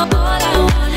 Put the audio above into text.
all I want.